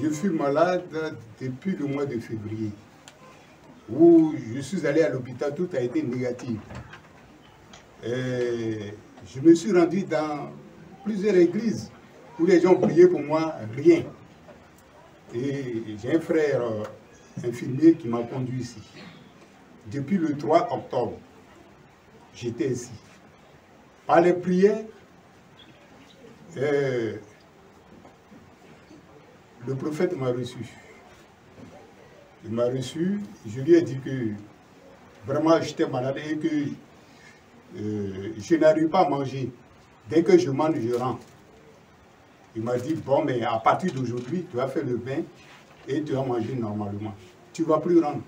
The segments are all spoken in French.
je suis malade depuis le mois de février, où je suis allé à l'hôpital, tout a été négatif. je me suis rendu dans plusieurs églises où les gens priaient pour moi, rien. Et j'ai un frère euh, infirmier qui m'a conduit ici. Depuis le 3 octobre, j'étais ici. Par les prières, euh, le prophète m'a reçu. Il m'a reçu, je lui ai dit que vraiment j'étais malade et que euh, je n'arrive pas à manger. Dès que je mange, je rentre. Il m'a dit, bon, mais à partir d'aujourd'hui, tu vas faire le bain et tu vas manger normalement. Tu ne vas plus rendre.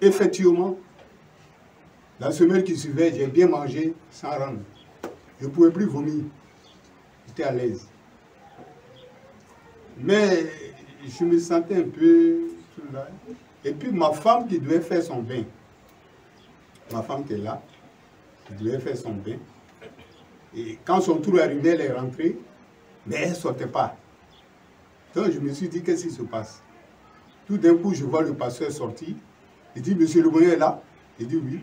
Effectivement, la semaine qui suivait, j'ai bien mangé sans rendre. Je ne pouvais plus vomir. J'étais à l'aise. Mais je me sentais un peu... Et puis ma femme qui devait faire son bain, ma femme qui est là, qui devait faire son bain, et quand son tour est arrivé, elle est rentrée, mais elle ne sortait pas. Donc je me suis dit, qu'est-ce qui se passe? Tout d'un coup, je vois le pasteur sortir. Il dit, monsieur le bonheur est là Il dit, oui.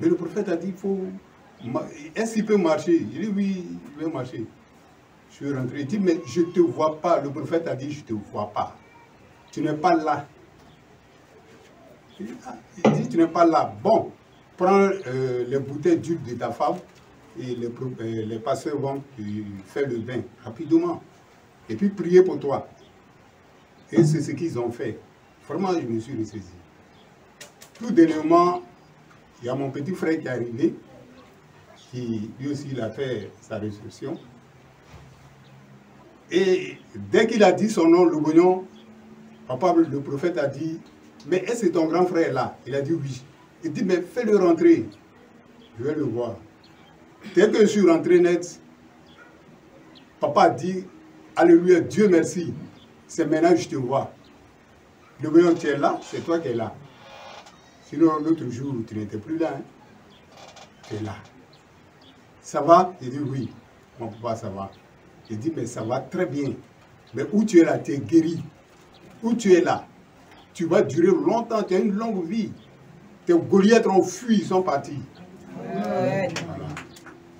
Mais le prophète a dit, faut... Est-ce qu'il peut marcher? Il dit, oui, il peut marcher. Je suis rentré. Il dit, mais je ne te vois pas. Le prophète a dit, je ne te vois pas. Tu n'es pas là. Il dit, tu n'es pas là. Bon, prends euh, les bouteilles d'huile de ta femme et les, euh, les pasteurs vont faire le bain rapidement. Et puis prier pour toi. Et c'est ce qu'ils ont fait. Vraiment, je me suis ressaisi. Tout dernièrement, il y a mon petit frère qui est arrivé, qui lui aussi il a fait sa résurrection. Et dès qu'il a dit son nom, le bouillon, papa, le prophète a dit, mais est-ce que ton grand frère là? Il a dit oui. Il dit, mais fais-le rentrer. Je vais le voir. Dès que je suis rentré net, papa a dit, Alléluia, Dieu merci. C'est maintenant que je te vois. Le voyant tu es là, c'est toi qui es là. Sinon, l'autre jour, tu n'étais plus là. Hein. Tu es là. Ça va? Il dit oui. Mon papa, ça va. Il dit, mais ça va très bien. Mais où tu es là, tu es guéri. Où tu es là, tu vas durer longtemps, tu as une longue vie. Tes Goliaths ont fui, ils sont partis.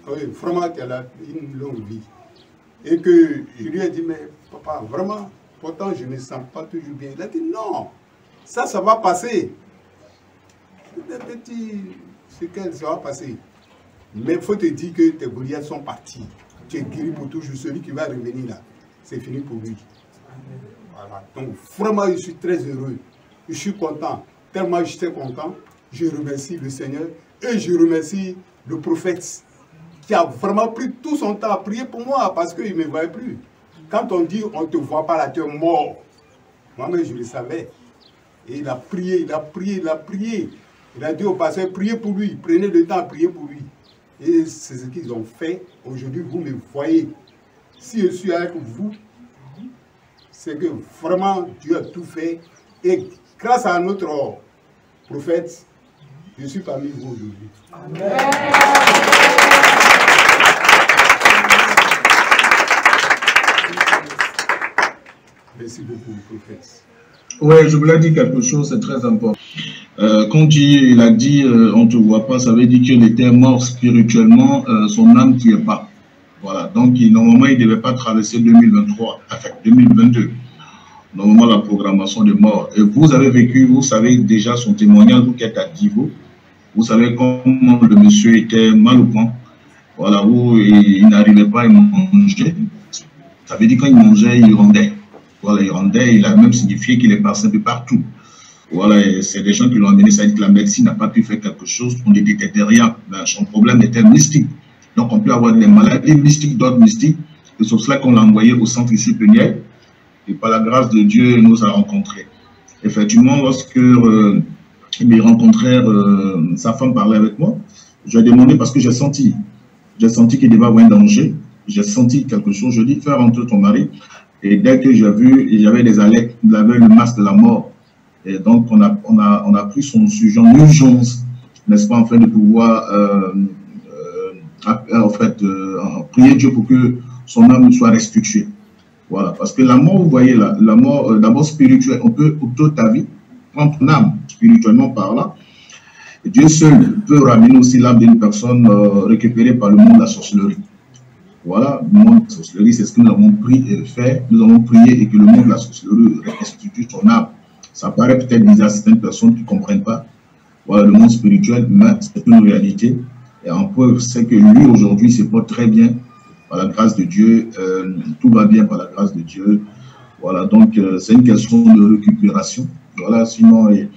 Oui, vraiment qu'elle a une longue vie. Et que je lui ai dit, mais papa, vraiment, pourtant je ne sens pas toujours bien. Il a dit, non, ça, ça va passer. Des petits qu'elle ça va passer. Mais il faut te dire que tes Goliaths sont partis. Tu guéri pour toujours. Celui qui va revenir là, c'est fini pour lui. Voilà. Donc vraiment, je suis très heureux. Je suis content. Tellement j'étais content, je remercie le Seigneur et je remercie le prophète qui a vraiment pris tout son temps à prier pour moi parce qu'il ne me voyait plus. Quand on dit on ne te voit pas là, tu es mort. Moi-même, je le savais. Et il a prié, il a prié, il a prié. Il a dit au pasteur, priez pour lui, prenez le temps à prier pour lui. Et c'est ce qu'ils ont fait. Aujourd'hui, vous me voyez. Si je suis avec vous, c'est que vraiment Dieu a tout fait. Et grâce à notre prophète, je suis parmi vous aujourd'hui. Merci beaucoup, prophète. Oui, je voulais dire quelque chose, c'est très important. Euh, quand il a dit euh, on ne te voit pas, ça veut dire qu'il était mort spirituellement, euh, son âme qui est pas. Voilà, donc normalement il ne devait pas traverser 2023, enfin 2022. Normalement la programmation de mort. Et vous avez vécu, vous savez déjà son témoignage, vous qui êtes à Divo, vous savez comment le monsieur était mal au point. Voilà, où il, n'arrivait pas à manger. Ça veut dire quand il mangeait, il rendait. Voilà, il rendait, il a même signifié qu'il est passé un peu partout. Voilà, c'est des gens qui l'ont amené, ça dit que la médecine n'a pas pu faire quelque chose, on ne détectait rien. Ben, son problème était mystique. Donc on peut avoir des maladies mystiques, d'autres mystiques. C'est pour cela qu'on l'a envoyé au centre ici Et par la grâce de Dieu, il nous a rencontrés. Effectivement, lorsque euh, il rencontrait, euh, sa femme parlait avec moi, je lui ai demandé parce que j'ai senti, j'ai senti qu'il devait avoir un danger. J'ai senti quelque chose. Je dis, fais rentrer ton mari. Et dès que j'ai vu, avait des alertes, il avait le masque de la mort. Et donc, on a, pris son sujet en urgence, n'est-ce pas, en fait, de pouvoir, euh, euh, en fait, euh, prier Dieu pour que son âme soit restituée. Voilà, parce que la mort, vous voyez, la, la mort euh, d'abord spirituelle, on peut ôter ta vie, prendre ton âme, spirituellement parlant. Et Dieu seul peut ramener aussi l'âme d'une personne euh, récupérée par le monde de la sorcellerie. Voilà, le monde de la sorcellerie, c'est ce que nous avons pris et fait. Nous avons prié et que le monde de la sorcellerie reconstitue son âme. Ça paraît peut-être bizarre à certaines personnes qui ne comprennent pas. Voilà, le monde spirituel, mais c'est une réalité. Et en preuve, c'est que lui, aujourd'hui, se porte très bien par la grâce de Dieu. Euh, tout va bien par la grâce de Dieu. Voilà, donc euh, c'est une question de récupération. Voilà, sinon, et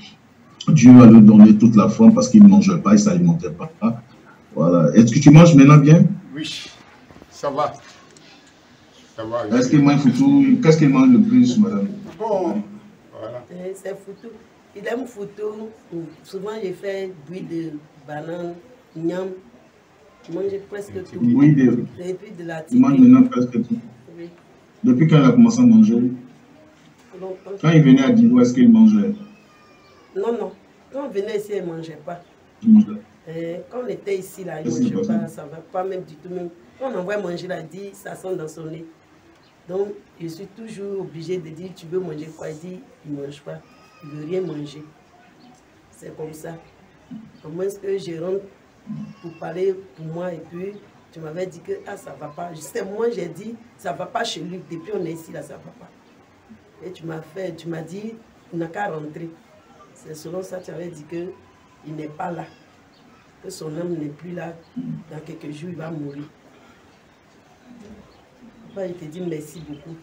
Dieu va lui donner toute la forme parce qu'il ne mangeait pas, il ne s'alimentait pas. Voilà. Est-ce que tu manges maintenant bien? Oui, ça va. Ça va. Est-ce qu'il mange foutu Qu'est-ce qu'il mange le plus, madame? Bon, voilà. Euh, C'est photo. Il aime photo. Souvent, j'ai fait bouillie de banane, gnam. Je mange presque tout. Oui, de- Et puis de la il mange maintenant presque tout. Oui. Depuis quand il a commencé à manger? Donc, Quand il venait à Divo, est-ce qu'il mangeait? Non, non. Quand on venait ici, il ne mangeait pas. Il mangeait. Euh, quand on était ici, là, il ne mangeait pas. Ça ne va pas même du tout. Même. Quand on envoie manger, là, il dit, ça sent dans son nez. Donc, je suis toujours obligée de dire, tu veux manger quoi? Il dit, il ne mange pas. Il ne veut rien manger. C'est comme ça. Au moins que je rentre pour parler pour moi et puis tu m'avais dit que ah, ça ne va pas. Juste moi, j'ai dit, ça ne va pas chez lui. Depuis on est ici, là, ça ne va pas. Et tu m'as fait, tu m'as dit, il n'a qu'à rentrer. C'est selon ça tu avais dit que il n'est pas là. Que son âme n'est plus là. Dans quelques jours, il va mourir. Papa, il te dit merci beaucoup.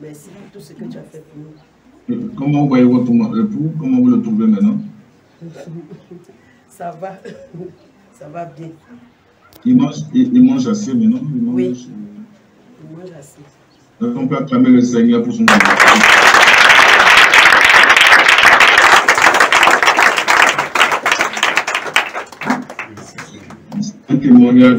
Merci pour tout ce que tu as fait pour nous. Comment vous voyez votre époux Comment vous le trouvez maintenant? Ça va. Ça va bien. il mange, il, il mange assez maintenant? Il mange, Oui. Il mange assez. Donc, on peut acclamer le Seigneur pour son C'est un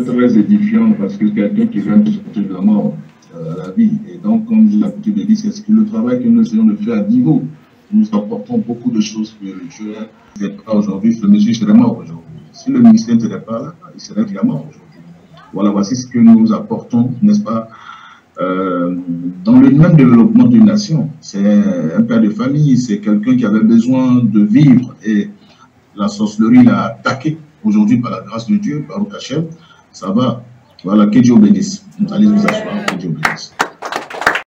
très édifiant parce que quelqu'un qui vient de sortir de la mort euh, la vie. Et donc, comme j'ai l'habitude de dire, c'est ce que le travail que nous essayons de faire à niveau. Nous apportons beaucoup de choses spirituelles. Il n'est pas aujourd'hui, ce monsieur serait mort aujourd'hui. Si le ministère n'était pas là, il serait déjà mort aujourd'hui. Voilà, voici ce que nous apportons, n'est-ce pas, euh, dans le même développement d'une nation. C'est un père de famille, c'est quelqu'un qui avait besoin de vivre et la sorcellerie l'a attaqué aujourd'hui par la grâce de Dieu, par Hachem. Ça va. Voilà, que Dieu bénisse. Allez vous asseoir, que Dieu bénisse.